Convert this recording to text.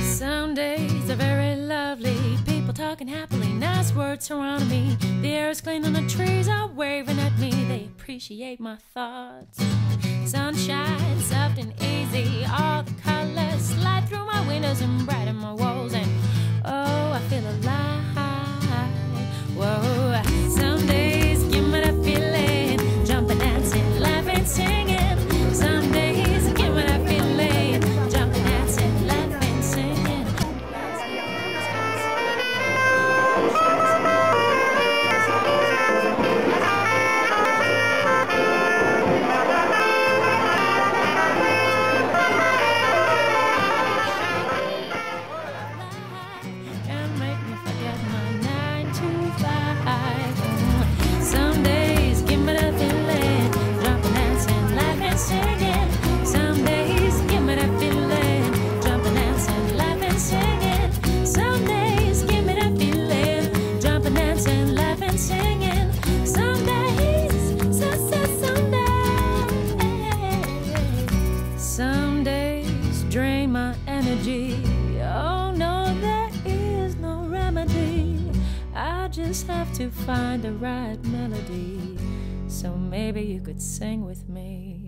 Some days are very lovely. People talking happily, nice words surrounding me. The air is clean and the trees are waving at me. They appreciate my thoughts. Sunshine, soft drain my energy. Oh no, there is no remedy. I just have to find the right melody. So maybe you could sing with me.